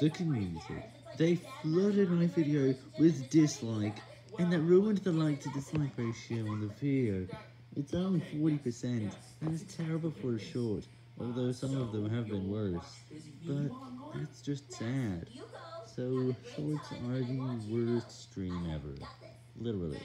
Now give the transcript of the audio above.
the community. They flooded my video with dislike, and that ruined the like to dislike ratio on the video. It's only 40%, and it's terrible for a short, although some of them have been worse. But that's just sad. So, shorts are the worst stream ever. Literally.